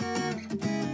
Música